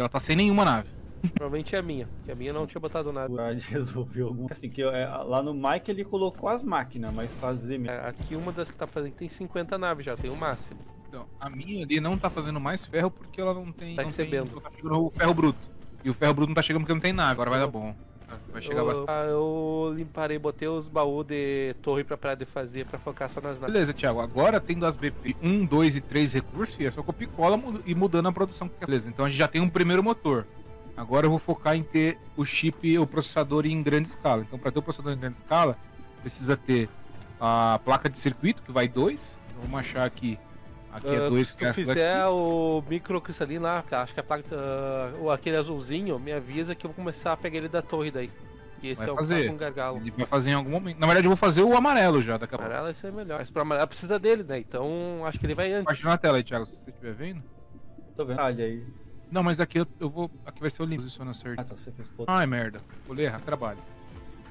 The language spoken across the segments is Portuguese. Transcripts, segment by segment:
ela tá sem nenhuma nave. Provavelmente é a minha, que a minha não tinha botado nada. A gente resolveu algum. Assim, que é, lá no Mike ele colocou as máquinas, mas fazer mesmo. É, Aqui uma das que tá fazendo tem 50 naves já, tem o máximo. Então, a minha ali não tá fazendo mais ferro porque ela não tem. Tá não tem- recebendo. não tá chegando o ferro bruto. E o ferro bruto não tá chegando porque não tem nave. Agora vai dar bom. Vai chegar eu, bastante. eu limparei, botei os baús de torre pra parar de fazer pra focar só nas naves. Beleza, Thiago. Agora tendo as BP 1, 2 e 3 recursos, é só copiar e cola e mudando a produção. Beleza, então a gente já tem um primeiro motor. Agora eu vou focar em ter o chip, o processador em grande escala. Então, para ter o processador em grande escala, precisa ter a placa de circuito, que vai 2. Então, vamos achar aqui. Aqui é Ah, 2 se tu fizer o microcristalino lá, que acho que a placa, ah, ou aquele azulzinho, me avisa que eu vou começar a pegar ele da torre daí. E esse Vai é o fazer. que com gargalo. Ele vai fazer em algum momento. Na verdade, eu vou fazer o amarelo já daqui a pouco. Amarelo esse é melhor. Mas pro amarelo precisa dele, né? Então acho que ele vai antes. Compartilha na tela aí, Thiago, se você estiver vendo. Tô vendo. Olha aí. Não, mas aqui eu, eu vou. Aqui vai ser o link, posiciona certo. Ah, tá, você fez. Ai, merda. Vou errar, trabalho.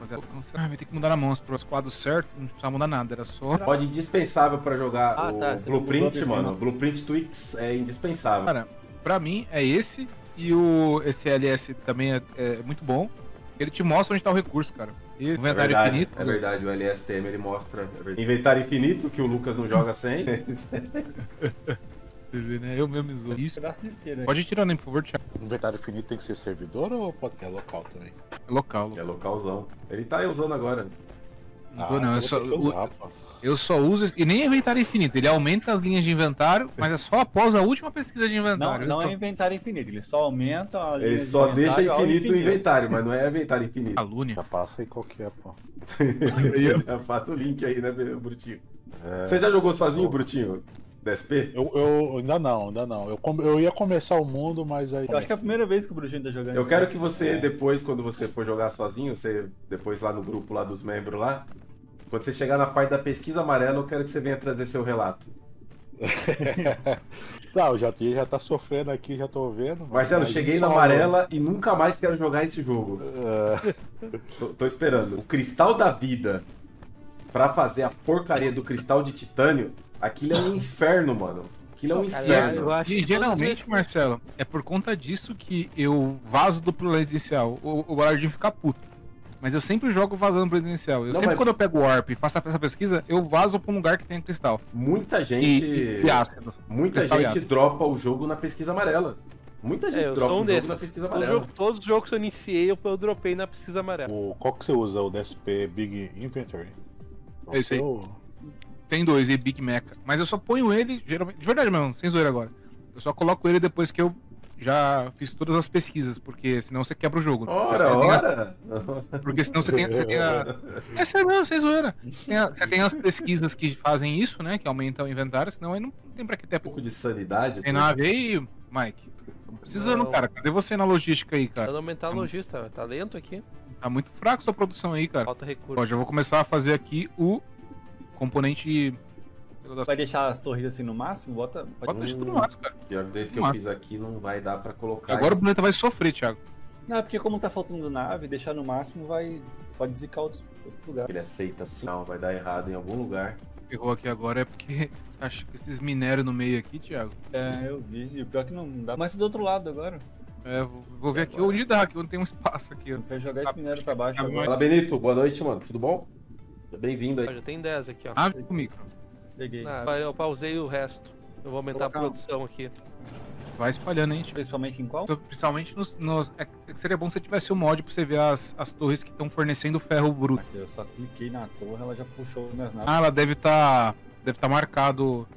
A... Ah, vai ter que mudar na mão os quadros certos, não precisava mudar nada, era só. Pode indispensável pra jogar Ah, o tá, Blueprint, mano. Blueprint Twix é indispensável. Cara, pra mim é esse e o esse LS também é, é muito bom. Ele te mostra onde tá o recurso, cara. E o É inventário verdade, infinito. é verdade, o LSTM ele mostra é inventário infinito, que o Lucas não joga sem. Você vê, né? Eu mesmo zoo. Isso. Pedaço de esteira. Pode ir tirando aí, por favor, Thiago. Inventário infinito tem que ser servidor ou pode é local também? É local. é localzão. Ele tá usando agora. Não tô, não, eu então só- usar. Eu só uso. E nem é inventário infinito. Ele aumenta as linhas de inventário, mas é só após a última pesquisa de Não, inventário. não é Isso inventário infinito, ele só aumenta a linha Ele de só deixa inventário ao infinito o inventário, mas não é inventário infinito. Calúnia. Já passa aí qual que é, pô. Já faça o link aí, né, Brutinho? É. Você já jogou sozinho, Brutinho? DSP? Eu, eu ainda não, ainda não. Eu, eu ia começar o mundo, mas aí. Eu acho que é a primeira vez que o Bruxinho tá jogando Eu quero que você, É. depois, quando você for jogar sozinho, você depois lá no grupo lá dos membros lá, quando você chegar na parte da pesquisa amarela, eu quero que você venha trazer seu relato. Não, eu já, já tá sofrendo aqui, já tô vendo. Marcelo, mas cheguei na amarela e nunca mais quero jogar esse jogo. É, Tô, tô esperando. O cristal da vida pra fazer a porcaria do cristal de titânio, aquilo é um inferno, mano. Aquilo é um inferno. E geralmente, Marcelo, é por conta disso que eu vazo do inicial. O, o Guardinho fica puto. Mas eu sempre jogo vazando pro inicial. Eu Não, sempre, mas- quando eu pego o Warp e faço essa pesquisa, eu vazo pra um lugar que tem cristal. Muita gente. e, e ácido. Muita Cristal gente ácido. dropa o jogo na pesquisa amarela. Muita gente É, dropa um o jogo na pesquisa Todo amarela. jogo- todos os jogos que eu iniciei, eu, eu dropei na pesquisa amarela. o, qual que você usa? O DSP Big Inventory? É isso aí. O Tem dois e Big Mecha. Mas eu só ponho ele, geralmente, de verdade mesmo, sem zoeira agora. Eu só coloco ele depois que eu já fiz todas as pesquisas, porque senão você quebra o jogo. Ora, Você tem as- ora! Porque senão você tem, você tem a. É sério mesmo, sem zoeira. Tem a- você tem as pesquisas que fazem isso, né? Que aumentam o inventário, senão aí não tem pra que ter. Um pouco de sanidade. Tem nave aí, Mike. Tô precisando, Não. cara. Cadê você na logística aí, cara? não aumentar a logista, tá lento aqui, Tá muito fraco sua produção aí, cara. falta recurso. Ó, já vou começar a fazer aqui o componente. Vai deixar as torres assim no máximo? Bota. Pode Pode... deixar tudo massa, cara. Pior que do jeito que eu fiz aqui, não vai dar pra colocar. Agora o planeta vai sofrer, Thiago. Não, é porque como tá faltando nave, deixar no máximo vai. Pode zicar outros, outros lugares. Ele aceita assim. Não, vai dar errado em algum lugar. Errou aqui agora é porque acho que esses minérios no meio aqui, Thiago. É, eu vi. E o pior é que não dá. Mas do outro lado agora. É, vou, vou ver aqui onde dá, aqui onde tem um espaço aqui. ó. Pra jogar esse minério pra baixo agora. Fala, Benito. Boa noite, mano. Tudo bom? Bem-vindo Ah, aí. já tem 10 aqui, ó. Ave com micro. Peguei. Ah, eu pausei o resto. Eu vou aumentar a Colocar um- produção aqui. Vai espalhando aí, Thiago. Principalmente em qual? Principalmente nos. nos- é seria bom se tivesse o mod pra você ver as, as torres que estão fornecendo ferro bruto. Eu só cliquei na torre, ela já puxou minhas naves. Ah, ela deve estar. deve estar marcado.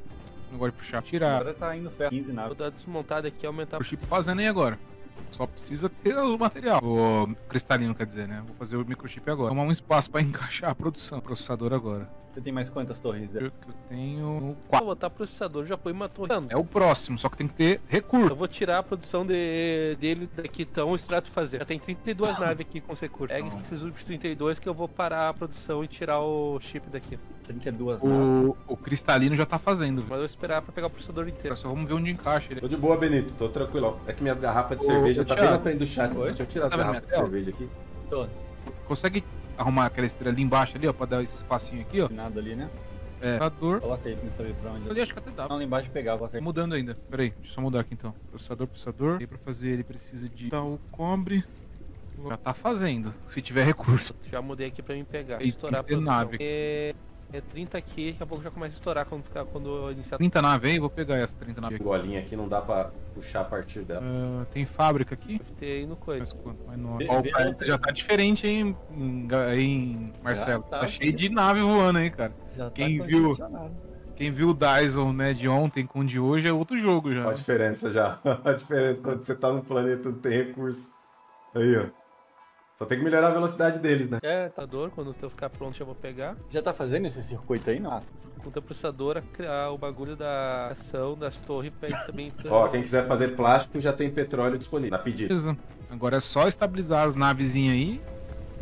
Não gosto de puxar. Tirar Agora tá indo ferro 15 Vou naves. dar desmontada aqui e aumentar o chip fazendo aí agora. Só precisa ter o material. O cristalino, quer dizer, né? Vou fazer o microchip agora. Tomar um espaço pra encaixar a produção. Processador agora. Você tem mais quantas torres? Eu, eu tenho. Vou quatro. botar processador, já põe uma torre. É o próximo, só que tem que ter recurso. Eu vou tirar a produção de, dele daqui, então o extrato fazer. Já tem 32 naves aqui com recurso. Pega Não. esses últimos 32 que eu vou parar a produção e tirar o chip daqui. 32 O, naves. o cristalino já tá fazendo. Mas eu vou esperar pra pegar o processador inteiro. Só vamos ver onde encaixa ele. Tô de boa, Benito. Tô tranquilão. É que minhas garrafas de Ô, cerveja tá bem na frente do chat. Oi? Deixa eu tirar Tá de cerveja aqui. Tô. Consegue arrumar aquela estrela ali embaixo ali, ó, pra dar esse espacinho aqui, ó. Nada ali, né? É. Processador. Coloca aí pra não saber pra onde. Ali acho que até dá. Não, lá embaixo pegar, coloca Tá aí. mudando ainda. Pera aí, deixa eu só mudar aqui então. Processador, processador. E pra fazer ele precisa de. Tá o cobre. Já tá fazendo, se tiver recurso. Já mudei aqui pra mim pegar. E estourar a produção. nave. É, é 30 aqui, daqui a pouco já começa a estourar quando, ficar, quando eu iniciar. 30 nave aí, vou pegar essa 30 nave. Golinha aqui não dá pra puxar a partir dela. Ah, tem fábrica aqui? Ter aí no coisa. Mas quanto? Mais. Vê- Ó, o já tá diferente hein, Marcelo. Tá, tá, cheio de nave voando aí, cara. Já tá Quem viu? congestionado. Quem viu o Dyson, né, de ontem com o de hoje é outro jogo já. Olha a diferença já. a diferença quando você tá num planeta e não tem recurso. Aí, ó. Só tem que melhorar a velocidade deles, né? É, tá. Processador, quando o teu ficar pronto já vou pegar. Já tá fazendo esse circuito aí, não? Com o teu processador a criar o bagulho da ação das torres pra ele também. Ó, quem quiser fazer plástico já tem petróleo disponível. Na pedida. Beleza. Agora é só estabilizar as navezinhas aí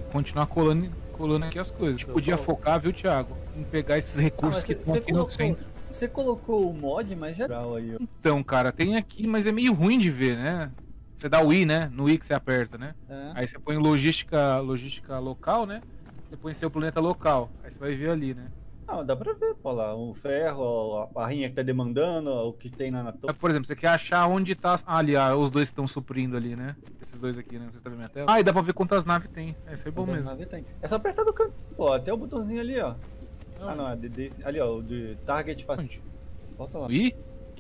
e continuar colando, colando aqui as coisas. A gente podia focar, viu, Thiago? Em pegar esses recursos Ah, que você- estão aqui no colocou- centro. Você colocou o mod, mas geral aí, ó. Então, cara, tem aqui, mas é meio ruim de ver, né? Você dá o I, né? No I que você aperta, né? É. Aí você põe logística, logística local, né? Você põe seu planeta local. Aí você vai ver ali, né? Ah, dá pra ver, pô lá, o ferro, a barrinha que tá demandando, o que tem na, torre. Por exemplo, você quer achar onde tá. Ah, ali, ah, os dois estão suprindo ali, né? Esses dois aqui, né? Você tá vendo minha tela? Ah, e dá pra ver quantas naves tem. É, isso é bom Quantas mesmo. naves tem? É só apertar do canto, pô, até o botãozinho ali, ó. Ah, não, é de, de- ali, ó, o de target faz. Onde? Volta lá.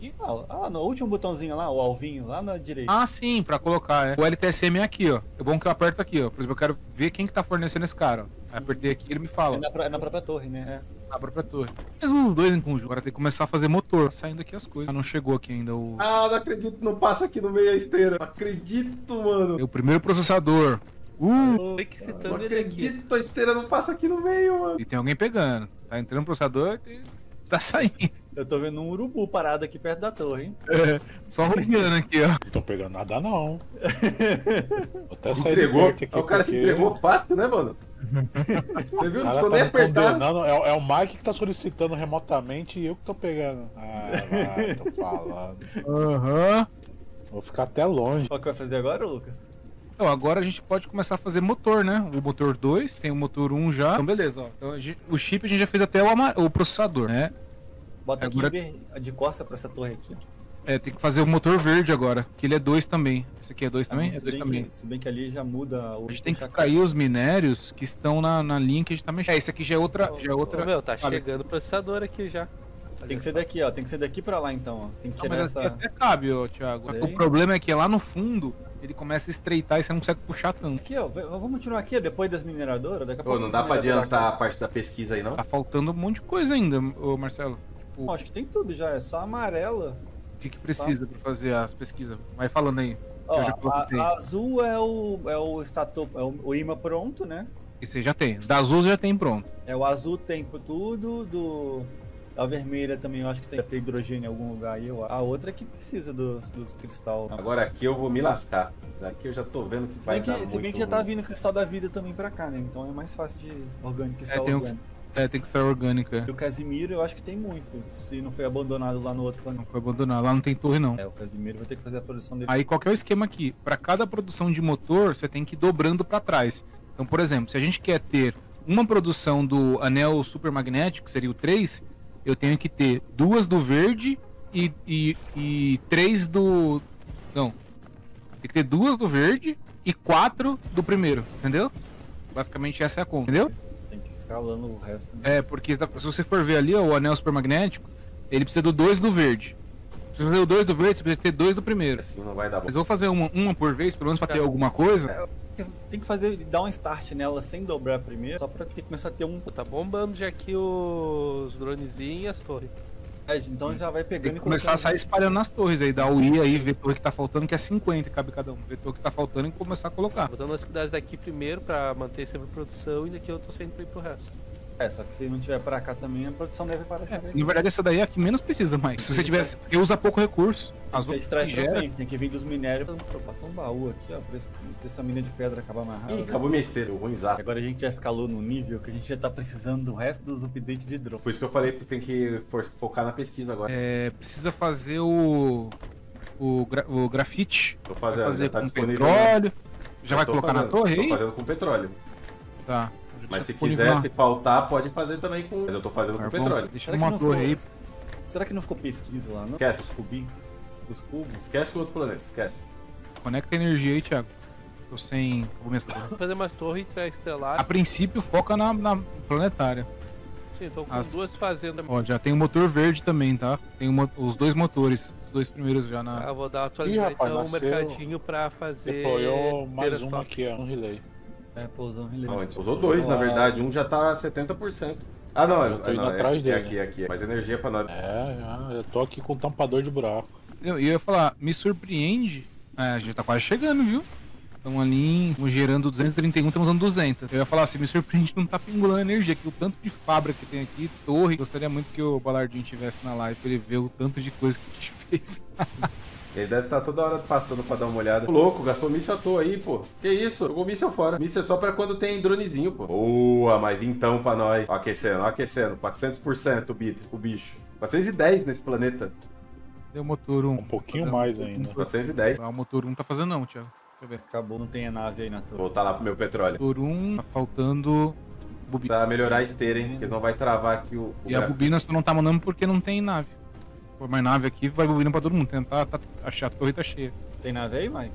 I? Ah, ah, no último botãozinho lá, o alvinho, lá na direita. Ah, sim, pra colocar, é. O LTSM é aqui, ó. É bom que eu aperto aqui, ó. Por exemplo, eu quero ver quem que tá fornecendo esse cara, ó. Aí apertei aqui e ele me É fala. na, pró- é na própria torre, né? A própria torre. Mas os dois em conjunto. Agora tem que começar a fazer motor. Tá saindo aqui as coisas. Ah, não chegou aqui ainda o. Ah, não acredito, não passa aqui no meio a esteira. Não acredito, mano. É o primeiro processador. Uh! Não citando ele aqui. acredito, a esteira não passa aqui no meio, mano. E tem alguém pegando. Tá entrando o processador e tá saindo. Eu tô vendo um urubu parado aqui perto da torre, hein? Só rodeando aqui, ó. Não tô pegando nada, não. Até Se entregou. aqui, o cara se porque entregou fácil, né, mano? Você viu? Não precisou tá nem apertar. É, é o Mike que tá solicitando remotamente e eu que tô pegando. Ah, tô falando. Aham. Vou ficar até longe. Qual que vai fazer agora, Lucas? Então, agora a gente pode começar a fazer motor, né? O motor 2, tem o motor 1 já. Então, beleza, ó. Então, a gente- o chip a gente já fez até o, o processador, né? Bota aqui Agora- ver- de costa pra essa torre aqui. ó. É, tem que fazer o motor verde agora, que ele é 2 também. Esse aqui é 2 também? Ah, É se 2 bem também. Que, se bem que ali já muda o. A gente tem que extrair os minérios que estão na, na linha que a gente tá mexendo. É, esse aqui já é outra. Já é Ô, outra... meu, tá chegando o processador aqui já. Tem que ser daqui, ó. Tem que ser daqui pra lá então, ó. Tem que Não, tirar mas essa. até cabe, ó, Thiago. Daí? O problema é que lá no fundo ele começa a estreitar e você não consegue puxar tanto. Aqui, ó. Vamos continuar aqui, ó, depois das mineradoras. Daqui a Pô, pouco. não essas dá pra adiantar a parte da pesquisa aí, não? Tá faltando um monte de coisa ainda, ô Marcelo. Acho que tem tudo já, é só amarela. O que, que precisa pra fazer as pesquisas? Vai falando aí. Ó, Eu já coloquei. a, a azul é o, é o é o, o imã pronto, né? Isso aí já tem. Da azul já tem pronto. É o azul tem por tudo, do a vermelha também eu acho que tem, ter hidrogênio em algum lugar aí. eu- A outra é que precisa dos, dos cristal. Agora aqui eu vou me lascar. Daqui eu já tô vendo que Se vai que, dar se bem que já tá vindo cristal da vida também pra cá, né? Então é mais fácil de orgânico cristal tem o- orgânico. É, tem que ser orgânica. E o Casimiro eu acho que tem muito, se não foi abandonado lá no outro Não planeta. foi abandonar. Lá não tem torre, não. É, o Casimiro vai ter que fazer a produção dele. Aí qual que é o esquema aqui? Para cada produção de motor, você tem que ir dobrando para trás. Então, por exemplo, se a gente quer ter uma produção do anel supermagnético, que seria o 3, eu tenho que ter duas do verde e, e, e três do. Não. Tem que ter duas do verde e quatro do primeiro, entendeu? Basicamente essa é a conta, entendeu? Escalando o resto. né? É, porque se você for ver ali, ó, o anel supermagnético, ele precisa do 2 do verde. Se você fazer o 2 do verde, você precisa ter dois do primeiro. Assim não vai dar bom. Mas vou fazer uma, uma por vez, pelo menos pra ter alguma coisa. Tem que fazer, dar um start nela sem dobrar primeiro, só pra ter, começar a ter um. Tá bombando já aqui os dronezinhos e as torres. É, então já vai pegando e começar a sair espalhando nas torres aí, dar o I aí, ver torre que tá faltando, que é 50 cabe cada um. Ver torre que tá faltando e começar a colocar. Botando as cidades daqui primeiro pra manter sempre a produção e daqui eu tô saindo pra ir pro resto. É, só que se não tiver pra cá também, a produção deve parar de É, na verdade, essa daí é a que menos precisa mais. Se você tivesse. Porque usa pouco recurso. As Você outras extrai que pra frente, tem que vir dos minérios. Pô, bota um baú aqui, ó, pra esse- pra essa mina de pedra acabar mais rápido. Ih, acabou minha esteira, ruim exato. Agora a gente já escalou no nível que a gente já tá precisando do resto dos updates de drone. Por isso que eu falei que tem que focar na pesquisa agora. é, precisa fazer o. O, gra- o grafite. Tô Vai fazendo, fazer já tá com disponível. petróleo. Já vai colocar na fazendo, torre Tô aí? fazendo com petróleo. Tá. Mas se quiser, se faltar, pode fazer também com. Mas eu tô fazendo com petróleo. Deixa uma não torre aí. será que não ficou pesquisa lá, não? Esquece. Os cubinhos. Os cubos. Esquece o outro planeta, esquece. Conecta a energia aí, Thiago. Tô sem. Vou fazer mais torre estelar. A princípio, foca na, na planetária. Sim, tô com As- duas fazendas. Ó, já tem o motor verde também, tá? Tem mo- os dois motores. Os dois primeiros já na. Ah, vou dar atualizar Ih, rapaz, então o nasceu. mercadinho pra fazer. Deployou mais uma aqui, ó, no relay. É, pousão Não, a relevante. gente usou dois, na verdade. Um já tá 70%. Ah, não, é, Eu tô é, indo não, é, atrás é dele. aqui, é aqui. Mais energia pra nós. É, já, eu tô aqui com tampador de buraco. Eu ia falar, me surpreende. É, a gente tá quase chegando, viu? Estamos ali em- gerando 231, estamos usando 200. Eu ia falar assim, me surpreende não tá pingulando energia, que o tanto de fábrica que tem aqui, torre. Gostaria muito que o Balardinho tivesse na live pra ele ver o tanto de coisa que a gente fez. Ele deve estar toda hora passando pra dar uma olhada. Ô, louco, gastou míssil à toa aí, pô. Que isso? Jogou míssil fora. Míssil é só pra quando tem dronezinho, pô. Boa, mas vintão pra nós. Ó, aquecendo, ó, aquecendo. 400% o, bit, o bicho. 410 nesse planeta. Deu o motor 1. Um pouquinho mais ainda. 410. Ah, o motor 1 tá fazendo não, Thiago. Deixa eu ver. Acabou, não tem a nave aí na Vou torre. voltar lá pro meu petróleo. Motor 1, tá faltando bobina. Precisa melhorar a esteira, hein? Porque não vai travar aqui o. o E a bobina só não tá mandando porque não tem nave. For mais nave aqui, vai bobina pra todo mundo. Tentar tá, achar a torre tá cheia. Tem nave aí, Mike?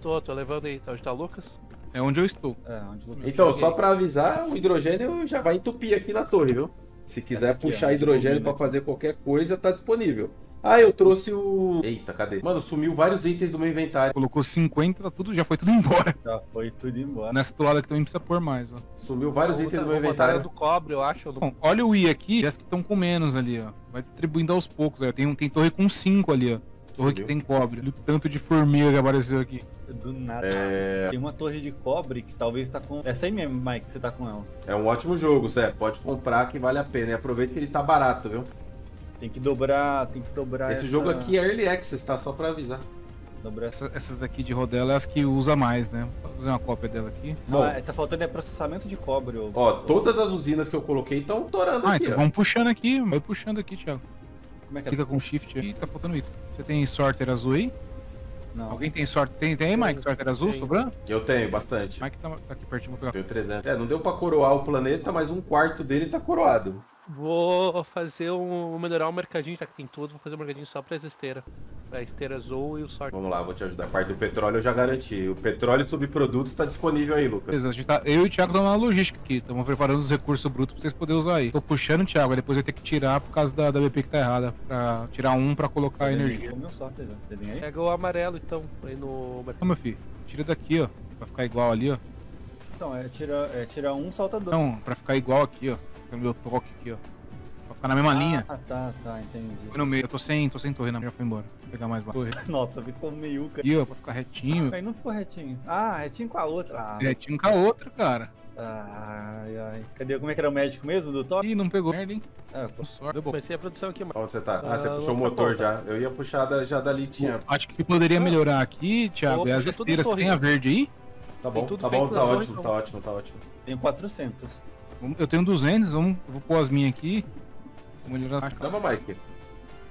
Tô, tô levando aí. Onde tá o Lucas? É onde eu estou. É, onde Lucas? Então, só pra avisar, o hidrogênio já vai entupir aqui na torre, viu? Se quiser aqui, puxar de hidrogênio bobina. pra fazer qualquer coisa, tá disponível. Ah, eu trouxe o. Eita, cadê? Mano, sumiu vários itens do meu inventário. Colocou 50, tá tudo, já foi tudo embora. Já foi tudo embora. Nessa do lado aqui também precisa pôr mais, ó. Sumiu vários itens do meu inventário. do cobre, eu acho. do- Bom, olha o I aqui, as que estão com menos ali, ó. Vai distribuindo aos poucos. Ó. Tem, um- tem torre com 5 ali, ó. Torre Subiu. que tem cobre. Olha o tanto de formiga que apareceu aqui. Do nada. É... Tem uma torre de cobre que talvez tá com. Essa aí mesmo, Mike, você tá com ela. é um ótimo jogo, Zé. Pode comprar que vale a pena. E aproveita que ele tá barato, viu? Tem que dobrar. Tem que dobrar. Esse essa- jogo aqui é Early Access, tá? Só pra avisar. Dobrar essa. Essa- essas daqui de rodela é as que usa mais, né? Vou fazer uma cópia dela aqui. Bom. Ah, tá faltando é processamento de cobre. ô. Ó, todas as usinas que eu coloquei estão torando Ah, aqui, então ó. vamos puxando aqui. Vai puxando aqui, Thiago. Como é que é? Clica com shift aí, tá faltando isso. Você tem sorter azul aí? Não. Alguém tem sorte? Tem, tem aí, Mike? Sorter azul Tem. sobrando? Eu tenho bastante. Mike tá, tá aqui pertinho, vou pegar. Tenho 300. É, não deu pra coroar o planeta, mas um quarto dele tá coroado. Vou fazer um. Vou melhorar o mercadinho, já que tem tudo. Vou fazer um mercadinho só pra esteira. Pra esteira azul e o sorte. Vamos lá, vou te ajudar. A parte do petróleo eu já garanti. O petróleo e subprodutos tá disponível aí, Lucas. Beleza, a gente tá, eu e o Thiago estamos na logística aqui. Estamos preparando os recursos brutos pra vocês poderem usar aí. Tô puxando o Thiago, aí depois vai ter que tirar por causa da, da BP que tá errada. Pra tirar um pra colocar a energia. Meu sorte já. Tem aí? Pega o amarelo então, aí no mercado. meu filho, tira daqui, ó. Pra ficar igual ali, ó. Então, é tirar é tira um, salta dois. Não, pra ficar igual aqui, ó. No meu toque aqui, ó. Pra ficar na mesma linha. Ah, tá, tá, entendi. Foi no meio. Eu tô sem, tô sem torre, não. Já foi embora. Vou pegar mais lá. Torre Nossa, ficou meiuca. aqui, ó, pra ficar retinho. Aí não ficou retinho. Ah, retinho com a outra. Ah, Retinho com a outra, cara. ai, ai. Cadê? Como é que era o médico mesmo do top? Ih, não pegou merda, hein? Ah, Com sorte. Comecei a produção aqui, mano. Onde você tá? Ah, Ah, você puxou o motor já. Eu ia puxar da, já dali, tinha. Acho que o que poderia melhorar aqui, Thiago, Opa, é as esteiras. Torre. tem a verde aí? Tá Tem bom, tá bom, tá na ótimo, então. tá ótimo, tá ótimo. Tenho 400. Eu tenho 200, vamos, vou pôr as minhas aqui. Vou melhorar. Calma, Mike.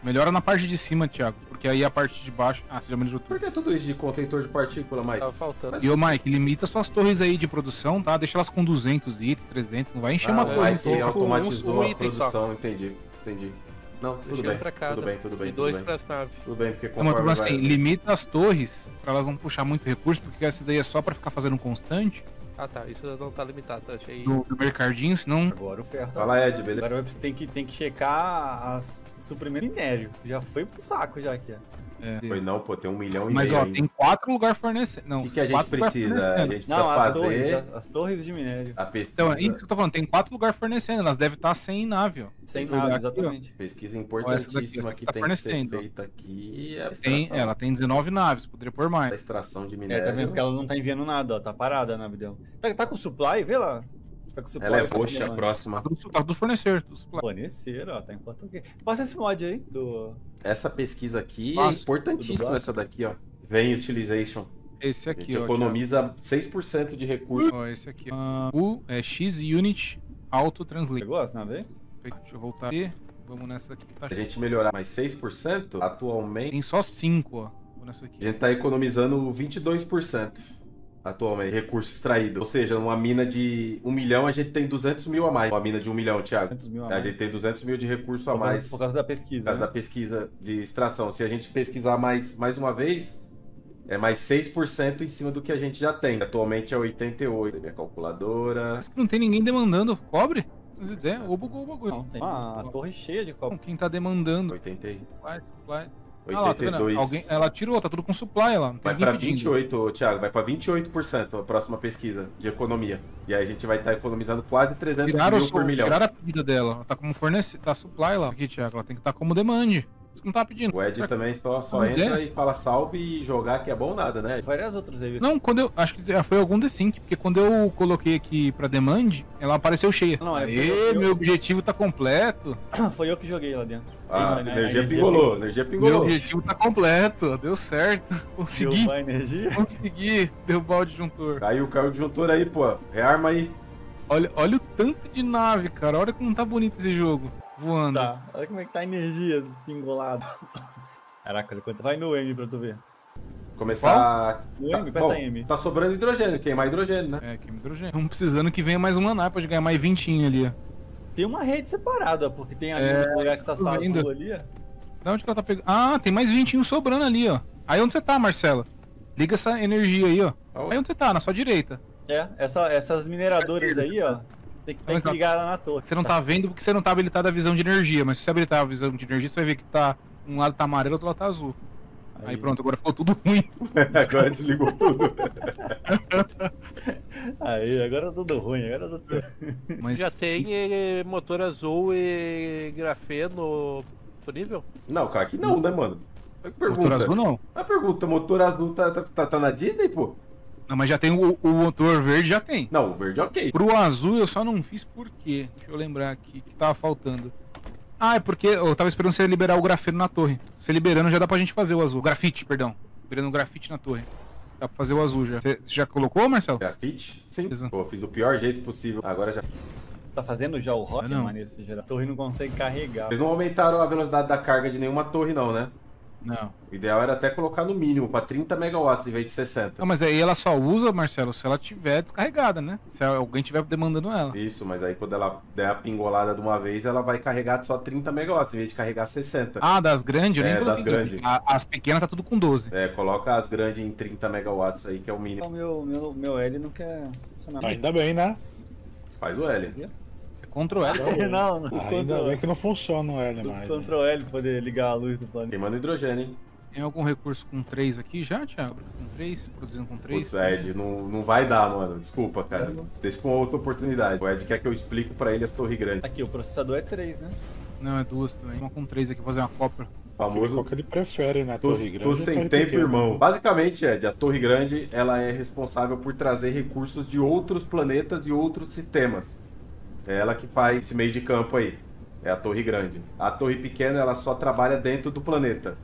Melhora na parte de cima, Thiago, porque aí a parte de baixo. Ah, você já melhorou Por tudo. que tudo isso de contentor de partícula, Mike? Tava faltando. E ô, Mike, limita suas torres aí de produção, tá? Deixa elas com 200 itens, 300, não vai encher uma Ah, torre. o é, Mike automatizou um- um a item só. produção, entendi, entendi. Não, tudo Deixei bem, pra cada. tudo bem, tudo bem, E tudo dois bem. pras naves. Tudo bem, porque Não, mas conforme falando vai... assim, limita as torres pra elas não puxar muito recurso, porque essa daí é só pra ficar fazendo constante Ah tá, isso não tá limitado, tá? Achei. do, do mercadinho, senão. Agora o ferro tá. Fala, Ed, beleza? Agora tem que, tem que checar as suprimento minério. Já foi pro saco já aqui, ó. É. Foi não, pô, tem um milhão e Mas meio ó, ainda. tem quatro lugares fornecendo. Não, O que, que a gente precisa? A fornecendo. gente Não, precisa as torres, fazer as, as torres de minério. a pesquisa. Então, é isso que eu tô falando, tem quatro lugares fornecendo, elas devem estar sem nave, ó. Sem nave, ó. exatamente. Pesquisa importantíssima daqui, essa que tá tem que ser fornecendo, ó. feita aqui é a Tem, ela tem 19 naves, poderia pôr a mais. extração de É, minério. tá vendo que ela não tá enviando nada, ó. Tá parada a nave dela. Tá, tá com supply? Vê lá. Tá. Ela é tá roxa, próxima. Tá do, tá do fornecer. do. Fornecer, ó. Tá em português. Passa esse mod aí do. Essa pesquisa aqui Nossa, é importantíssima, essa daqui, ó. Vem utilization. Esse A aqui, gente ó. economiza 6% de recurso. Ó, esse aqui. ó. U é X Unit Auto Translate. Pegou as naves aí? Deixa eu voltar aqui. Vamos nessa aqui tá A gente melhorar mais 6%, atualmente Tem só 5, ó. Vou nessa aqui. a gente tá economizando 22% atualmente, recurso extraído. Ou seja, uma mina de um milhão, a gente tem 200 mil a mais. Uma mina de um milhão, Thiago. Mil a, a, gente tem 200 mil de recurso a mais. Por causa da pesquisa. Por causa né? da pesquisa de extração. Se a gente pesquisar mais, mais uma vez, é mais 6% em cima do que a gente já tem. Atualmente é 88. Minha calculadora. Não tem ninguém demandando cobre? Vocês ideias? Ou bugou o bagulho. Não, tem. Ah, a torre cheia de cobre. Quem tá demandando? 88. Vai, vai. 82. Tá Alguém, ela tirou, tá tudo com supply lá. vai pra 28, Thiago, vai pra 28% a próxima pesquisa de economia. E aí a gente vai estar tá economizando quase 300 tiraram mil por milhão. Tiraram a pedida dela, ela tá como fornecida, tá supply lá. Aqui, Thiago, ela tem que estar tá como demande. Não tá pedindo. O Ed também só, só entra e fala salve e jogar que é bom nada, né? Várias outras aí. Não, quando eu. Acho que já foi algum desync, porque quando eu coloquei aqui pra demand, ela apareceu cheia. Não, é- Aê, eu- eu- meu objetivo tá completo. Foi eu que joguei lá dentro. A Tem, né? energia A pingolou, energia Meu pingolou. objetivo tá completo. Deu certo. Consegui. A energia. Consegui derrubar o disjuntor. Caiu, caiu o disjuntor aí, pô. Rearma aí. Olha, olha o tanto de nave, cara. Olha como tá bonito esse jogo. Voando. Tá, olha como é que tá a energia pingolado. Caraca, quanto. Vai no M pra tu ver. Começar. No Tá, M, aperta bom, M. tá sobrando hidrogênio, queimar hidrogênio, né? É, queima hidrogênio. Estamos precisando que venha mais uma nave pra ganhar mais 20 ali, ó. Tem uma rede separada, porque tem ali É, um lugar que tá só azul ali, ó. Da onde que ela tá pegando? Ah, tem mais 21 sobrando ali, ó. Aí onde você tá, Marcela? Liga essa energia aí, ó. Aí onde você tá? Na sua direita. É, essa, essas mineradoras aí, ó. Tem que, tem que ligar lá na torre. Você não tá vendo porque você não tá habilitado a visão de energia, mas se você habilitar a visão de energia, você vai ver que tá. Um lado tá amarelo, outro lado tá azul. Aí, pronto, agora ficou tudo ruim. Agora desligou tudo. Aí, agora tudo ruim, agora tá tudo. Mas Já tem eh, motor azul e grafeno disponível? Não, cara, aqui não, né, mano? A motor pergunta. azul não. A pergunta, motor azul tá, tá, tá, tá na Disney, pô? Não, mas já tem o, o motor verde, já tem. Não, o verde ok. Pro azul eu só não fiz por quê? Deixa eu lembrar aqui que tava faltando. Ah, é porque eu tava esperando você liberar o grafeno na torre. Você liberando já dá pra gente fazer o azul. Grafite, perdão. Liberando o grafite na torre. Dá pra fazer o azul já. Você já colocou, Marcelo? Grafite? Sim. Pô, fiz do pior jeito possível. Agora já. Tá fazendo já o rock, Ah, não. mano, esse geral. A torre não consegue carregar. Eles não aumentaram a velocidade da carga de nenhuma torre, não, né? Não. O ideal era até colocar no mínimo, pra 30 megawatts em vez de 60. Não, mas aí ela só usa, Marcelo, se ela tiver descarregada, né? Se alguém tiver demandando ela. Isso, mas aí quando ela der a pingolada de uma vez, ela vai carregar só 30 megawatts em vez de carregar 60. Ah, das grandes? Eu nem É, das grandes. As pequenas tá tudo com 12. É, coloca as grandes em 30 megawatts aí, que é o mínimo. meu, meu, meu L não quer funcionar. Tá, Ainda bem, né? Faz o L. Ctrl L. não, não. Ainda bem que não funciona o L mais. né? Ctrl L poder ligar a luz do planeta. Queimando hidrogênio, hein? Tem algum recurso com 3 aqui já, Thiago? Com 3? Produzindo com 3? Putz, Ed, não, não vai dar, mano. Desculpa, cara. Deixa pra uma outra oportunidade. O Ed quer que eu explique pra ele as torres grandes. Aqui, o processador é 3, né? Não, é duas também. Uma com 3 aqui, fazer uma cópia. Famoso Qual que ele prefere, né? Tô, Torre grande tô sem torre tempo, pequena? irmão. Basicamente, Ed, a Torre Grande ela é responsável por trazer recursos de outros planetas e outros sistemas. É ela que faz esse meio de campo aí. É a Torre Grande. A Torre Pequena ela só trabalha dentro do planeta.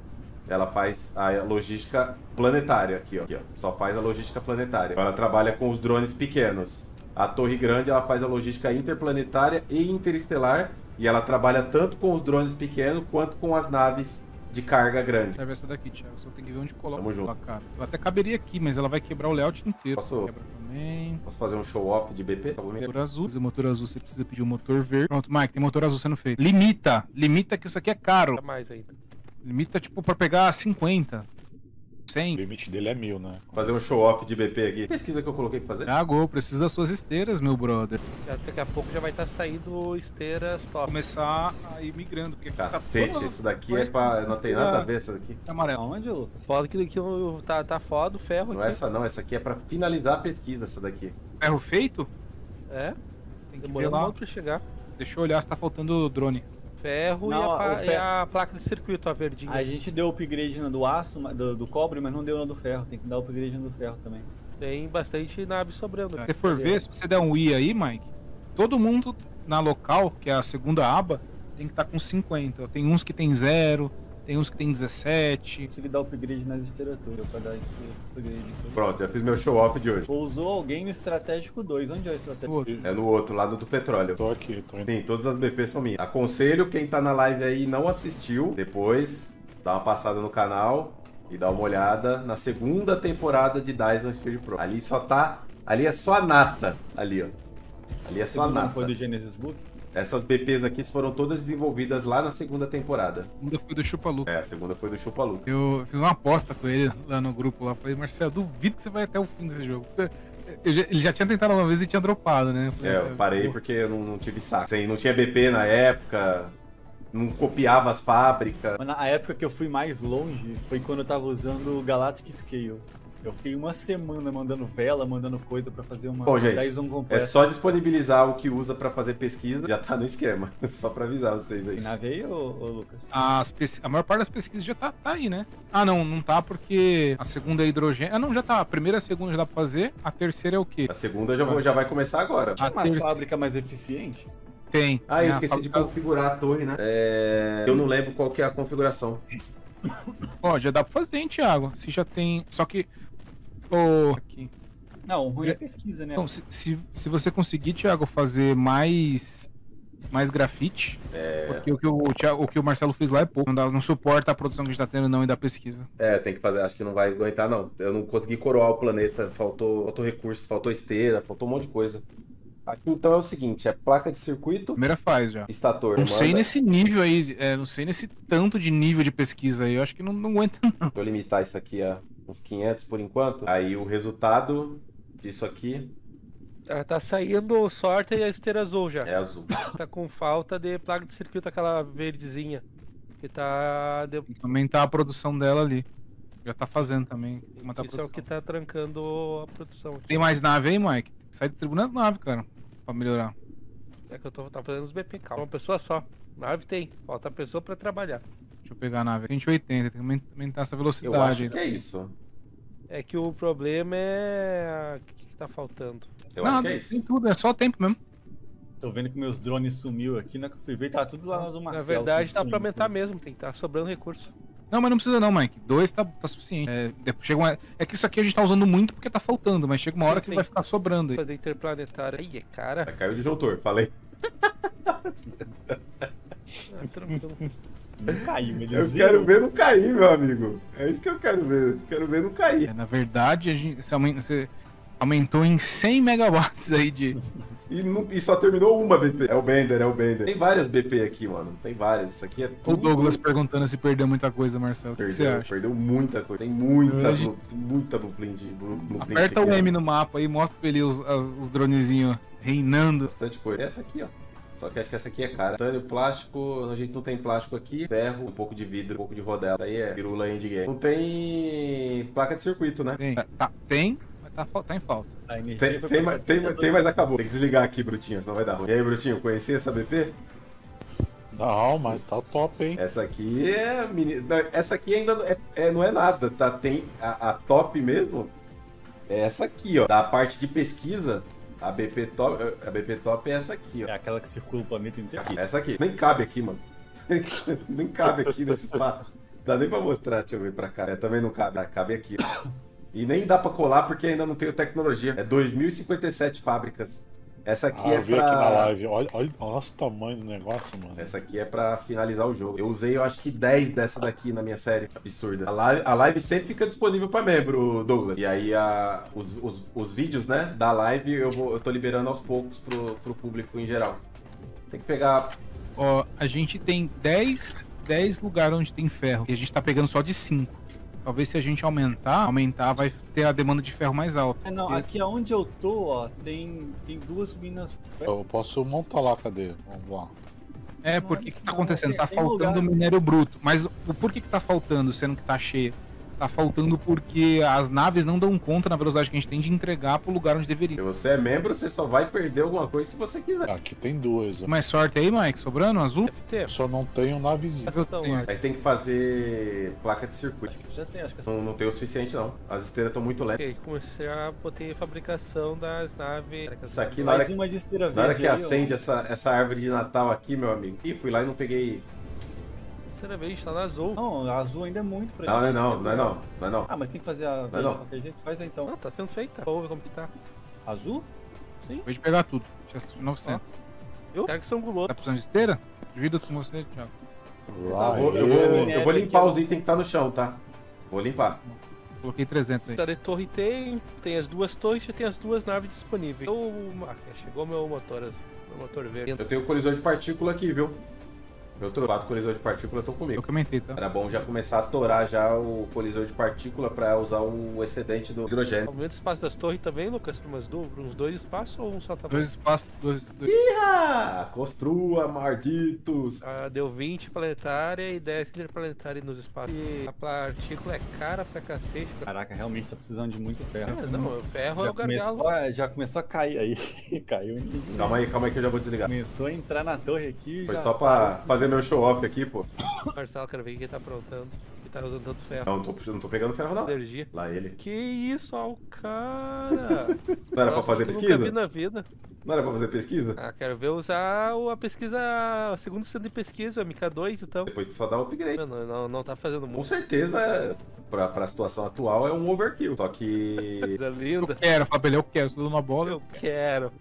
Ela faz a logística planetária aqui, ó. Aqui, ó. Só faz a logística planetária. Ela trabalha com os drones pequenos. A Torre Grande ela faz a logística interplanetária e interestelar e ela trabalha tanto com os drones pequenos quanto com as naves de carga grande. Serve essa daqui, Thiago. Só tem que ver onde coloca Tamo junto. ela, cara. Ela até caberia aqui, mas ela vai quebrar o layout inteiro. Posso- Quebra também. Posso fazer um show off de BP? Motor azul. Se motor azul, você precisa pedir um motor verde. Pronto, Mike, tem motor azul sendo feito. Limita. Limita que isso aqui é caro. Tá mais ainda. Limita, tipo, pra pegar 50. O 100. limite dele é mil, né? Fazer um show off de BP aqui. Pesquisa que eu coloquei pra fazer. Thiago, eu preciso das suas esteiras, meu brother. Já- Daqui a pouco já vai estar saindo esteiras top. Começar a ir migrando. Porque Cacete, tá isso daqui é pra. Não tem nada a ver essa daqui. amarelo. Aonde, Lucas? Foda que, que tá, tá foda o ferro Não é essa não, essa aqui é pra finalizar a pesquisa, essa daqui. Ferro feito? É, Tem que ver demorando lá. pra chegar. Deixa eu olhar se tá faltando drone. Ferro Não, e, a, ferro- e a placa de circuito, a verdinha. A gente deu upgrade na do aço, do, do cobre, mas não deu na do ferro. Tem que dar upgrade na do ferro também. Tem bastante nave sobrando. Se você for ver, se você der um I aí, Mike, todo mundo na local, que é a segunda aba, tem que estar com 50. Tem uns que tem zero, tem uns que tem 17. Consegui dar upgrade nas esteraturas pra dar esse upgrade. Pronto, já fiz meu show off de hoje. Pousou alguém no estratégico 2. Onde é o estratégico? Outro. É no outro, lado do petróleo. Tô aqui, tô indo. Sim, todas as BP são minhas. Aconselho quem tá na live aí e não assistiu, depois dá uma passada no canal, e dá uma olhada na segunda temporada de Dyson Sphere Pro. Ali só tá. Ali é só a nata. Ali, ó. Ali é só a nata. foi do Genesis Book. Essas BPs aqui foram todas desenvolvidas lá na segunda temporada. A segunda foi do Chupalu. É, a segunda foi do Chupalu. Eu fiz uma aposta com ele lá no grupo lá. Falei, Marcelo, duvido que você vai até o fim desse jogo. Já- ele já tinha tentado uma vez e tinha dropado, né? falei, É, eu parei pô, porque eu não, não tive saco. Assim, não tinha BP na época, não copiava as fábricas. Mas na época que eu fui mais longe foi quando eu tava usando o Galactic Scale. Eu fiquei uma semana mandando vela, mandando coisa pra fazer uma Bom, gente, É só disponibilizar o que usa pra fazer pesquisa, já tá no esquema. Só pra avisar vocês aí. Nave aí, ô, ô Lucas? As A maior parte das pesquisas já tá, tá aí, né? Ah, não, não tá porque a segunda é hidrogênio. Ah, não, já tá. A primeira e a segunda já dá pra fazer. A terceira é o quê? A segunda já, vou- já vai começar agora. A Uma terça- fábrica mais eficiente? Tem. Ah, eu esqueci de configurar a torre, né? É... Eu não lembro qual que é a configuração. Ó, já dá pra fazer, hein, Thiago? Se já tem. Só que. Ô. Aqui. Não, o ruim é É. pesquisa, né? Então, se, se, se você conseguir, Thiago, fazer mais. Mais grafite, porque o que o, Thiago- o que o Marcelo fez lá é pouco. Não, dá- não suporta a produção que a gente tá tendo, não, e da pesquisa. É, tem que fazer. Acho que não vai aguentar, não. Eu não consegui coroar o planeta. Faltou, faltou recurso, faltou esteira, faltou um monte de coisa. Aqui então é o seguinte: é placa de circuito, Primeira faz já. estator. Não sei manda. nesse nível aí, é, não sei nesse tanto de nível de pesquisa aí. Eu acho que não, não aguenta, não. Vou limitar isso aqui a uns 500 por enquanto. Aí o resultado disso aqui Ah, Tá saindo sorte e a esteira azul já. é azul. Tá com falta de placa de circuito, aquela verdezinha. Que tá. de- Tem que aumentar a produção dela ali. Já tá fazendo também. A Isso é o que tá trancando a produção. Tem mais nave aí, Mike? Sai do tribunal das naves, cara. Pra melhorar. É que eu tô tá fazendo os BP, calma. Uma pessoa só. Nave tem. Falta pessoa pra trabalhar. Deixa eu pegar a nave. 180, tem que aumen- aumentar essa Eu velocidade. acho aí. que é isso. É que o problema é. O que, que tá faltando? Eu Não, acho que é Tem isso. tudo, é só tempo mesmo. Tô vendo que meus drones sumiu aqui, né? Que eu fui ver, tá tudo lá no do Na Marcelo. verdade, dá pra aumentar tudo. mesmo. Tem que tá sobrando recurso. Não, mas não precisa não, Mike. Dois tá, tá suficiente. É, chega uma- é que isso aqui a gente tá usando muito porque tá faltando, mas chega uma Sim, hora que sim. vai ficar sobrando aí. Fazer interplanetária. Aí, cara. Caiu o disjuntor, falei. Ah, tranquilo. Não caiu, Eu quero ver não cair, meu amigo. É isso que eu quero ver. Quero ver não cair. É, na verdade, a gente, você aumentou em 100 megawatts aí de. E, não- e só terminou uma BP. É o Bender, é o Bender. Tem várias BP aqui, mano. Tem várias. Isso aqui é O tudo. Douglas perguntando se perdeu muita coisa, Marcelo. O que você Perdeu, acha? perdeu muita coisa. Tem muita, blu- tem muita blueprint. blu- blueprint Aperta aqui, o ó. M no mapa aí, mostra pra ele os, as- os dronezinhos reinando. Bastante coisa. Essa aqui, ó. Só que acho que essa aqui é cara. Titânio, plástico, a gente não tem plástico aqui. Ferro, um pouco de vidro, um pouco de rodela. Isso aí é pirula endgame. Não tem placa de circuito, né? Tem, tá, tem tá, tá em falta. Tem, tem, pra mas- tem, 70, tem, mas acabou. Tem que desligar aqui, Brutinho, senão vai dar ruim. E aí, Brutinho, conhecia essa BP? Não, mas tá top, hein? Essa aqui é. Essa aqui ainda não é, é- não é nada, tá? Tem a, a top mesmo. É essa aqui, ó. Da parte de pesquisa, a BP top, a BP top é essa aqui, ó. É aquela que circula o planeta inteiro. Aqui, essa aqui. Nem cabe aqui, mano. nem cabe aqui nesse espaço. Dá nem pra mostrar, deixa eu ver pra cá. É, também não cabe. Ah, cabe aqui. E nem dá pra colar porque ainda não tenho tecnologia. É 2057 fábricas. Essa aqui Ah, é eu vi aqui na pra. live. Olha, olha, olha o tamanho do negócio, mano. Essa aqui é pra finalizar o jogo. Eu usei, eu acho que 10 dessa daqui na minha série. Absurda. A live, a live sempre fica disponível pra membro, Douglas. E aí a, os, os, os vídeos, né, da live eu, vou, eu tô liberando aos poucos pro, pro público em geral. Tem que pegar. Ó, a gente tem 10, 10 lugares onde tem ferro. E a gente tá pegando só de 5. Talvez se a gente aumentar, aumentar vai ter a demanda de ferro mais alta. É, não, aqui aonde eu tô, ó, tem, tem duas minas. Eu posso montar lá, cadê? Vamos lá. É, porque que tá não, acontecendo? Tá faltando lugar. minério bruto. Mas o por que que tá faltando, sendo que tá cheio? Tá faltando porque as naves não dão conta na velocidade que a gente tem de entregar pro lugar onde deveria. Se você é membro, você só vai perder alguma coisa se você quiser. Aqui tem duas. ó. Mais sorte aí, Mike? Sobrando? Azul? Deve ter. Eu só não tenho navezinha. Eu tenho. ó, Aí tem que fazer placa de circuito. Já tem, acho que. Não, não tem o suficiente, não. As esteiras estão muito lentas. Ok, comecei a botei a fabricação das naves. Isso aqui, na hora, Mais uma de esteira na hora que acende essa, essa árvore de Natal aqui, meu amigo. Ih, fui lá e não peguei. Terceira vez, tá na azul. Não, a azul ainda é muito pra Não, não é gente, não, não é não. Não é não. Ah, mas tem que fazer a verde não. de qualquer jeito. Faz aí então. Não, tá sendo feita. Vamos ver como que tá. Azul? Acabei de pegar tudo. Tinha 900. Viu? Será que são gulosos? Tá precisando de esteira? Divida com você, Thiago. Lá, Eu vou, eu é. vou- eu vou limpar os itens que tá no chão, tá? Vou limpar. Coloquei 300 aí. Da de torre tem, tem as duas torres e tem as duas naves disponíveis. Eu, ah, chegou meu motor, meu motor verde. Eu tenho colisor de partícula aqui, viu? Meu quatro colisor de partícula estão Eu comigo. comentei, tá? Era bom já começar a torar já o colisor de partícula pra usar o excedente do hidrogênio. Aumenta o espaço das torres também, Lucas, para umas duas, uns dois espaços ou um só bom? Dois espaços, dois. dois. Ah, construa, malditos! Ah, deu 20 planetária e 10 interplanetária nos espaços. E a partícula é cara pra cacete. Pra... Caraca, realmente tá precisando de muito ferro. É, não, o ferro é já, o gargalo. começou já começou a cair aí. Caiu em Calma aí, calma aí que eu já vou desligar. Começou a entrar na torre aqui. Foi já só pra fazer meu show off aqui, pô. Marcelo, quero ver o que ele tá aprontando. Que tá usando tanto ferro. Não, não tô, não tô pegando ferro, não. Energia. Lá ele. Que isso, ó, o cara! Não era pra fazer Nossa, eu Nunca vi pesquisa? na vida. Não era pra fazer pesquisa? Ah, quero ver usar o- a pesquisa, o segundo centro de pesquisa, o MK2, então. Depois só dá um upgrade. Mano, não, não tá fazendo Com muito. certeza, pra, pra situação atual, é um overkill. Só que. Coisa Eu linda. quero, fala pra ele, eu quero, tudo na bola. Eu quero.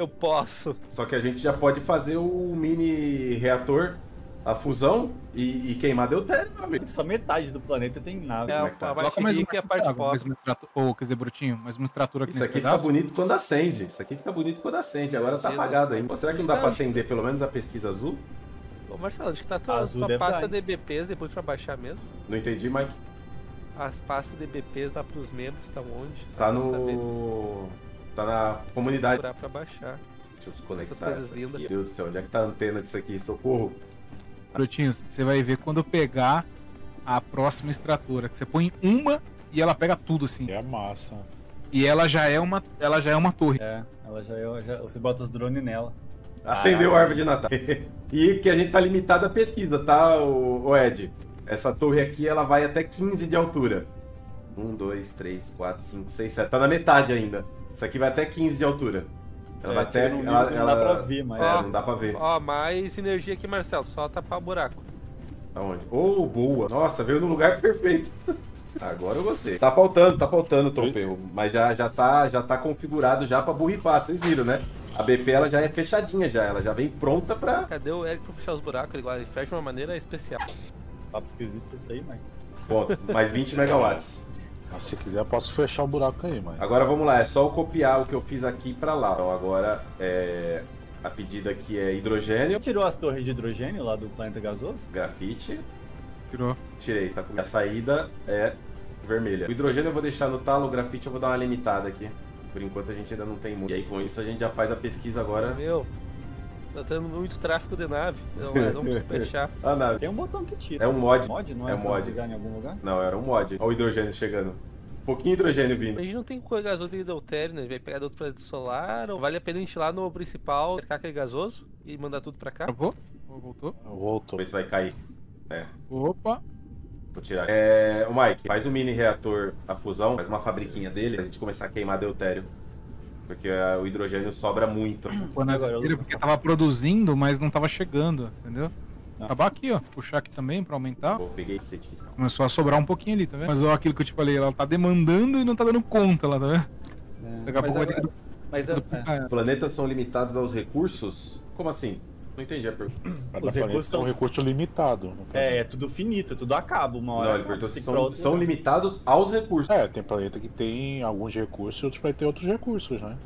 Eu posso. Só que a gente já pode fazer o mini reator, a fusão e, e queimar deutério, meu amigo. Só metade do planeta tem nave. É, como é que tá? a Coloca parte mais uma rica e a parte pobre. mais uma extratura, ou, quer dizer, Brutinho, mais uma extratura aqui Isso aqui fica pedaço. bonito quando acende. Isso aqui fica bonito quando acende. Agora tá apagado ainda. Será que não dá pra acender pelo menos a pesquisa azul? Ô Marcelo, acho que tá tua, Azul tua pasta dar, de BPs depois pra baixar mesmo. Não entendi, Mike. As pastas de BPs lá pros membros, tá onde? Tá saber. no. Tá na comunidade. Pra baixar. Deixa eu desconectar essa aqui. Meu Deus do céu, onde é que tá a antena disso aqui? Socorro. Brutinho, você vai ver quando eu pegar a próxima extratura, que você põe uma e ela pega tudo assim. É massa. E ela já é uma, ela já é uma torre. É, ela já, é- já Você bota os drones nela. Acendeu a árvore de Natal. e que a gente tá limitado à pesquisa, tá, o, o Ed? Essa torre aqui, ela vai até 15 de altura. 1, 2, 3, 4, 5, 6, 7. Tá na metade ainda. Isso aqui vai até 15 de altura. Ela É, vai até. um Ela, ela- Não dá pra ver, mas. É, não dá pra ver. Ó, mais energia aqui, Marcelo. Só tapar o buraco. Aonde? Oh, boa. Nossa, veio no lugar perfeito. Agora eu gostei. Tá faltando, tá faltando, tropeiro. Mas já, já, tá, já tá configurado já pra borrifar, vocês viram, né? A BP ela já é fechadinha já, ela já vem pronta pra. Cadê o Eric pra fechar os buracos? Ele, ele fecha de uma maneira especial. Papo esquisito isso aí, Mike. Ponto. Mais 20 megawatts. Mas se quiser, eu posso fechar o buraco aí, mas. Agora vamos lá, é só eu copiar o que eu fiz aqui pra lá. Então agora é. A pedida aqui é hidrogênio, Tirou as torres de hidrogênio lá do planeta gasoso? grafite. Tirou. Tirei, tá com. A saída é vermelha. O hidrogênio eu vou deixar no talo, o grafite eu vou dar uma limitada aqui. Por enquanto a gente ainda não tem muito. E aí com isso a gente já faz a pesquisa agora. Meu, tá tendo muito tráfego de nave. Então, nós vamos fechar. Ah, nave. Tem um botão que tira. É um mod. Mod? Não é, É um mod. ligar em algum lugar? Não, era um mod. Olha o hidrogênio chegando. Um pouquinho de hidrogênio A vindo. gente não tem coisa gasosa de deutério, né? A gente vai pegar do outro planeta solar. Ou vale a pena a gente ir lá no principal, cercar aquele gasoso e mandar tudo pra cá? Travou? Voltou? Voltou. Vamos ver se vai cair. É, Opa! vou tirar. É, o Mike, faz um mini reator a fusão, faz uma fabriquinha dele, pra gente começar a queimar deutério. Porque o hidrogênio sobra muito. Foi na esteira porque tava produzindo, mas não tava chegando, entendeu? Ah. Acabar aqui, ó. Puxar aqui também pra aumentar. Pô, peguei esse aqui. Começou a sobrar um pouquinho ali, tá vendo? Mas ó, aquilo que eu te falei, ela tá demandando e não tá dando conta lá, tá vendo? É, Daqui a mas pouco vai ter que Mas é, é. Planetas são limitados aos recursos? Como assim? Não entendi a pergunta. Os recursos tem um são- recurso limitado. no é, é tudo finito, é tudo acaba. Uma hora Não, ele perguntou se tem são, são lugar. limitados aos recursos. É, tem planeta que tem alguns recursos e outros vai ter outros recursos, né?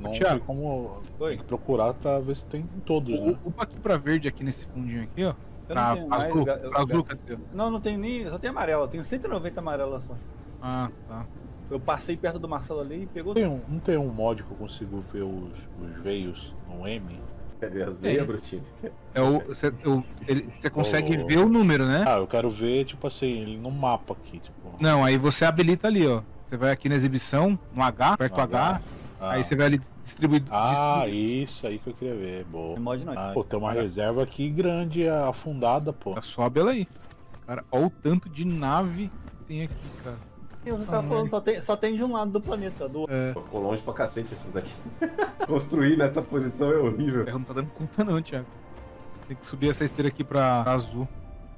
Não tem como Oi? procurar pra ver se tem em todos, né? upa aqui pra verde aqui nesse fundinho aqui, ó. Eu Pra tenho mais. azul, azul, dizer. Não, não tenho nem. Só tem amarela. Eu tenho 190 amarelas só. Ah, tá. Eu passei perto do Marcelo ali e pegou. Tem um, não tem um mod que eu consigo ver os, os veios no M? Ver as veias, Brutinho? É o, você, o- ele- você consegue Oh. ver o número, né? Ah, eu quero ver, tipo assim, ele no mapa aqui, tipo. Não, aí você habilita ali, ó. Você vai aqui na exibição, no H, aperta o H, Ah. aí você vai ali distribuir. Ah, distribuir. isso aí que eu queria ver, boa. Não mod não. Ah, pô, tem uma reserva aqui grande, afundada, pô. Sobe ela aí. Cara, olha o tanto de nave que tem aqui, cara. Eu tava falando, só tem, só tem de um lado do planeta. Do... É, Ficou longe pra cacete esse daqui. Construir nessa posição é horrível. ferro não tá dando conta não, Thiago. Tem que subir essa esteira aqui pra azul.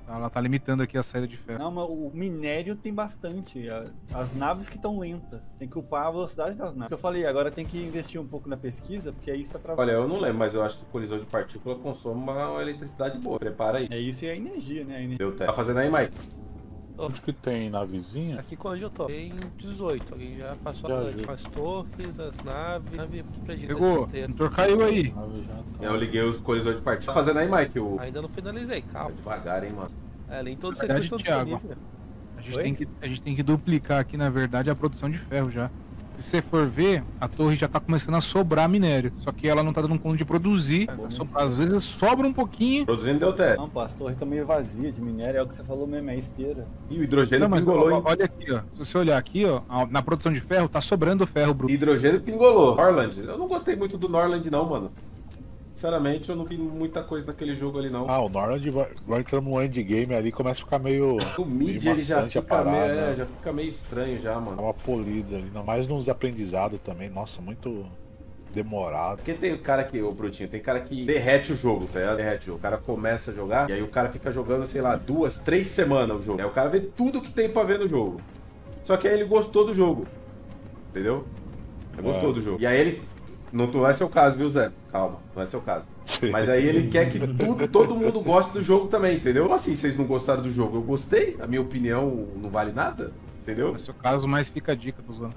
Ela tá limitando aqui a saída de ferro. Não, mas o minério tem bastante. As naves que estão lentas. Tem que upar a velocidade das naves. Eu falei, agora tem que investir um pouco na pesquisa, porque aí está travando. Olha, eu não lembro, mas eu acho que o colisor de partícula consome uma eletricidade boa. Prepara aí. É isso e a energia, né? A energia. Tá fazendo aí, Mike? Onde que tem na vizinha? Aqui onde eu tô. Tem 18. Alguém já passou Já a com as torres, as naves. Nave pra gente Pegou, o motor caiu aí. Tá. Eu liguei os colisores de partida. Tá fazendo aí, Mike? O... Ainda não finalizei, calma. devagar, hein, mano. É, nem todos recursos estão. A gente, tem que, a gente tem que duplicar aqui, na verdade, a produção de ferro já. Se você for ver, a torre já tá começando a sobrar minério. Só que ela não tá dando conta de produzir. So- Às vezes sobra um pouquinho. Produzindo deutério. Não, pô, as torres estão meio vazias de minério, é o que você falou mesmo, é esteira. E o hidrogênio Não, mas pingolou, ó, hein? olha aqui, ó. Se você olhar aqui, ó, na produção de ferro, tá sobrando ferro bruto. Hidrogênio pingolou. Norland. Eu não gostei muito do Norland, não, mano. Sinceramente, eu não vi muita coisa naquele jogo ali, não. Ah, o Norland vai, vai entrando no endgame ali começa a ficar meio. o mid meio ele já fica, meio, parada. é, já fica meio estranho já, Dá mano. uma polida ali. Ainda mais nos aprendizados também. Nossa, muito demorado. Porque tem o cara que, ô Brutinho, tem cara que derrete o jogo, tá ligado? Derrete o jogo. O cara começa a jogar e aí o cara fica jogando, sei lá, duas, três semanas o jogo. Aí o cara vê tudo que tem pra ver no jogo. Só que aí ele gostou do jogo. Entendeu? Ele gostou É. do jogo. E aí ele. Não, não é seu caso, viu, Zé? Calma, não é seu caso. Mas aí ele quer que tudo, todo mundo goste do jogo também, entendeu? Assim vocês não gostaram do jogo? Eu gostei, a minha opinião não vale nada, entendeu? No seu caso, mais fica a dica, tô usando.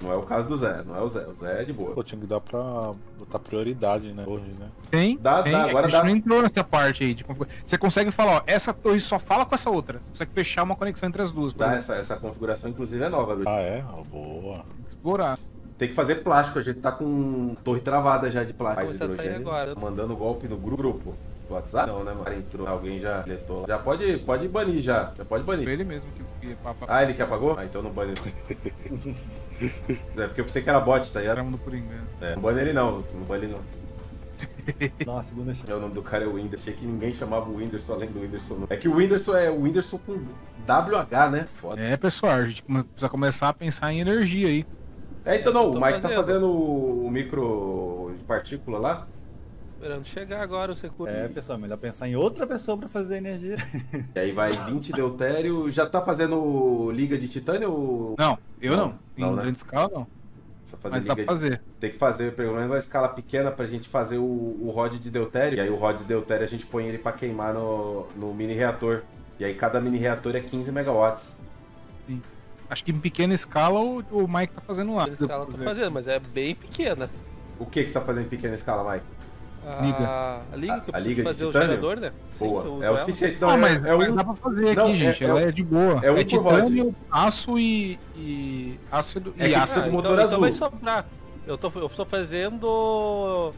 Não é o caso do Zé, não é o Zé. O Zé é de boa. Pô, tinha que dar pra botar prioridade, né? Hoje, né? Tem, Dá, tem. dá, é agora a gente dá. não entrou nessa parte aí de configura- Você consegue falar, ó, essa torre só fala com essa outra. Você consegue fechar uma conexão entre as duas. Tá, exemplo. essa, essa configuração, inclusive, é nova. Ah, é? Ah, boa. Explorar. Tem que fazer plástico, a gente tá com torre travada já de plástico. A sair agora. Mandando golpe no gru- grupo. Do WhatsApp? Não, né, mano? Entrou, alguém já deletou. Já pode, pode banir já. Já pode Foi banir. ele mesmo que, Ah, ele que apagou? Ah, então não bane. é porque eu pensei que era bot, tá ligado? Do por engano. É, não bane ele não, não bane ele não. Nossa, segunda chance. É, o nome do cara é o Whindersson. Achei que ninguém chamava o Whindersson além do Whindersson. não. É que o Whindersson é o Whindersson com WH, né? Foda. É, pessoal, a gente precisa começar a pensar em energia aí. É, então não, o Mike tá fazendo. fazendo o micro de partícula lá. Esperando chegar agora o security. É, pessoal, melhor pensar em outra pessoa pra fazer energia. E aí vai 20 deutério. Já tá fazendo liga de titânio? Não, eu Não, não. Em né? grande escala, não. Precisa fazer Mas dá liga pra de- fazer. Tem que fazer pelo menos uma escala pequena pra gente fazer o, o rod de deutério. E aí o rod de deutério a gente põe ele pra queimar no, no mini reator. E aí cada mini reator é 15 megawatts. Acho que em pequena escala o, o Mike tá fazendo lá. Eles ela tá fazendo, mas é bem pequena. O que, que você tá fazendo em pequena escala, Mike? A Liga. a liga que A- a eu liga fazer o titânio? gerador, né? Sim, eu Boa. uso É o ela. suficiente. Não, Não, é, mas, é mas um- dá pra fazer Não, aqui, é- gente. é Ela um- é de boa. é um é titânio, aço e, e ácido É e ácido. Ah, do então, motor então azul. vai sobrar. Eu tô, eu tô fazendo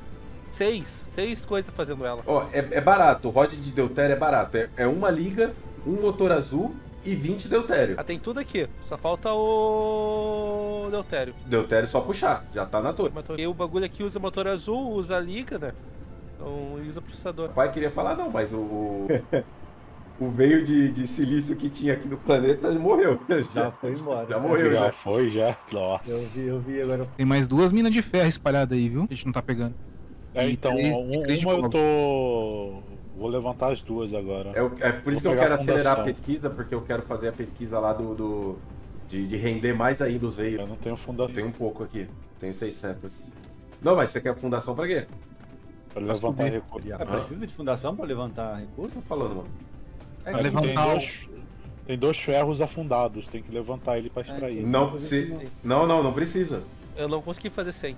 seis, seis coisas fazendo ela. Ó, é, é barato. O rod de deutério é barato. É, é uma liga, um motor azul e 20 deutério. Ah, tem tudo aqui, só falta o deutério. Deutério é só puxar. Já tá na torre. E o bagulho aqui usa motor azul, usa a liga, né? Então usa processador. O pai queria falar, não, mas o. o meio de, de silício que tinha aqui no planeta morreu. Já foi embora. Já morreu, já já. foi, já. Nossa. Eu vi, eu vi agora. Tem mais duas minas de ferro espalhadas aí, viu? A gente não tá pegando. É, E então, três- um- e uma eu tô. Vou levantar as duas agora. É, é por isso Vou que eu quero a acelerar a pesquisa, porque eu quero fazer a pesquisa lá do. do- de, de render mais ainda os veios. Eu não tenho Eu fundação tenho um pouco aqui. Tenho 600. Não, mas você quer fundação pra quê? pra levantar subir. recursos. Ah, precisa de fundação pra levantar O que recursos? você tá falando, mano? É, que levantar Tem dois, tem dois ferros afundados, tem que levantar ele pra extrair. Não, se... não, não, não precisa. Eu não consegui fazer 100.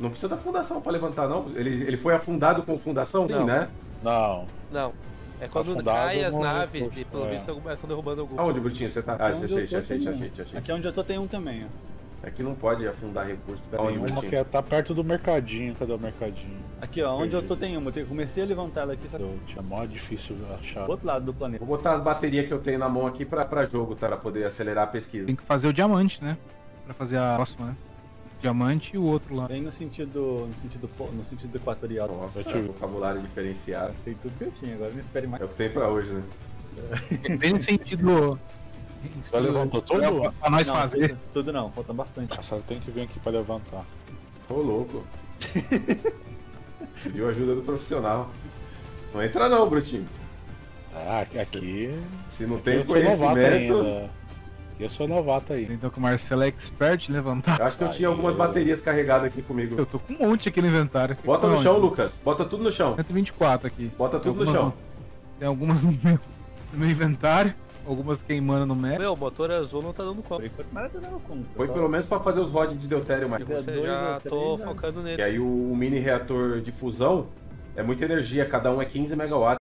Não precisa da fundação pra levantar, não. Ele, ele foi afundado com fundação? Sim, Não. né? Não, Não. É quando Afundado cai as naves e pelo é. visto algumas estão derrubando algum. Aonde, Brutinho, você tá? Ah, onde achei, achei, tem achei, achei, achei. Aqui onde eu tô tem um também, ó. Aqui não pode afundar recurso. tem Aonde, uma que é, tá perto do mercadinho. Cadê o mercadinho? Aqui, ó, onde eu tô tem uma. Eu comecei a levantar ela aqui, Eu tinha mó difícil achar. do outro lado do planeta. Vou botar as baterias que eu tenho na mão aqui pra, pra jogo, tá? Pra poder acelerar a pesquisa. Tem que fazer o diamante, né? Pra fazer a próxima, né? Diamante e o outro lá. Bem no sentido, no sentido, no sentido equatorial. Nossa, Eu vocabulário diferenciado. Gastei tudo que eu tinha, agora não espere mais. É o que tem pra hoje, né? Bem no sentido. Já levantou tudo? Pra, pra nós Não, fazer. Tudo, tudo não, falta bastante. A senhora tem que vir aqui pra levantar. Ô, louco. Pediu ajuda do profissional. Não entra não, Brutinho. Ah, aqui- aqui. Se não tem sou novato conhecimento... Eu sou novato aí. Então que o Marcelo é expert em levantar. Eu acho que eu tinha Aí, algumas eu- baterias carregadas aqui comigo. Eu tô com um monte aqui no inventário. Bota no Onde? chão, Lucas. Bota tudo no chão. 124 aqui. Bota tudo no algumas chão. Tem algumas no meu. no meu inventário. Algumas queimando no mé. Meu, o motor azul não tá dando conta. Mas tá. Foi pelo menos pra fazer os rods de deutério dois já tô né? focando E nele. aí o, o mini reator de fusão é muita energia, cada um é 15 megawatts.